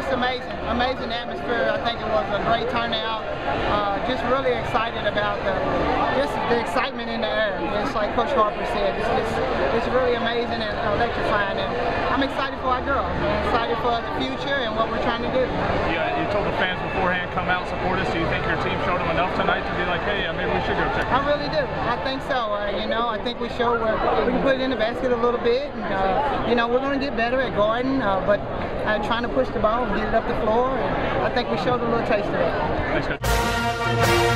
just amazing, amazing atmosphere. I think it was a great turnout. Uh, just really excited about the just the excitement in the air. It's like Coach Harper said, it's, just, it's really amazing and electrifying. And I'm excited for our girls. I'm excited for the future and what we're trying to do. Yeah, you told the fans beforehand, come out, support us. Do you think your team showed them enough tonight? I really do. I think so. Uh, you know, I think we showed where we can put it in the basket a little bit. And, uh, you know, we're going to get better at guarding, uh, but uh, trying to push the ball and get it up the floor. I think we showed a little taste of it.